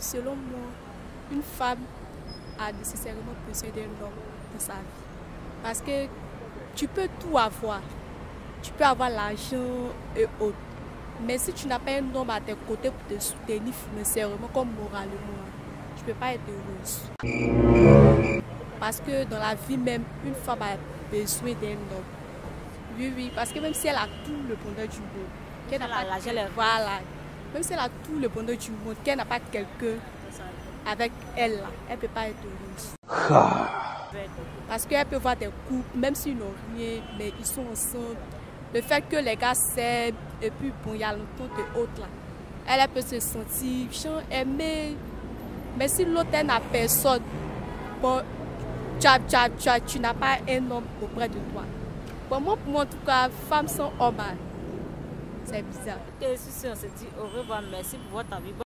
selon moi, une femme a nécessairement besoin d'un homme dans sa vie. Parce que tu peux tout avoir. Tu peux avoir l'argent et autres. Mais si tu n'as pas un homme à tes côtés pour te soutenir financièrement comme moralement, tu ne peux pas être heureuse. Parce que dans la vie même, une femme a besoin d'un homme. Oui, oui, parce que même si elle a tout le bonheur du monde, qu'elle n'a pas voilà, même si elle a tout le bonheur du monde, qu'elle n'a pas quelqu'un avec elle, là, elle ne peut pas être heureuse. Parce qu'elle peut voir des couples, même s'ils n'ont rien, mais ils sont ensemble. Le fait que les gars s'aiment, et puis bon, il y a longtemps de autres là. Elle, peut se sentir aimée. Mais si l'autre n'a personne, bon, tu, tu n'as pas un homme auprès de toi. Pour moi, pour moi, en tout cas, femme sans homme, c'est bizarre. Et si on se dit au revoir, merci pour votre avis.